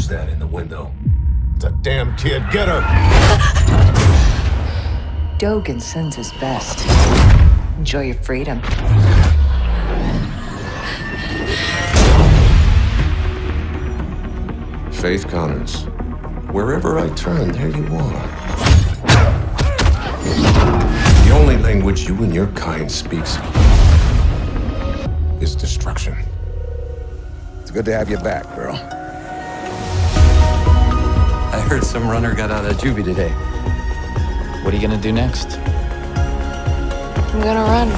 Who's that in the window? It's a damn kid. Get her! Dogen sends his best. Enjoy your freedom. Faith Connors. Wherever I turn, there you are. The only language you and your kind speaks is destruction. It's good to have you back, girl. I heard some runner got out of juvie today. What are you gonna do next? I'm gonna run.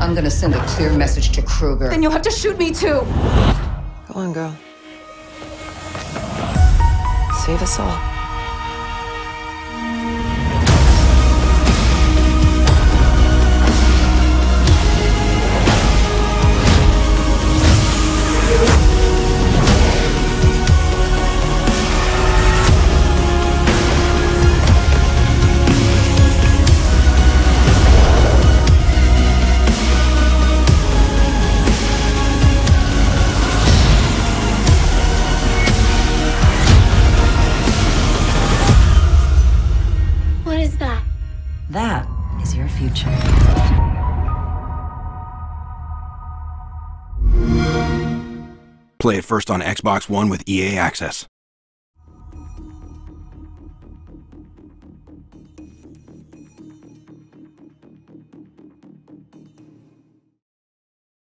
I'm gonna send a clear message to Kruger. Then you'll have to shoot me too. Go on, girl. Save us all. That is your future. Play it first on Xbox One with EA Access.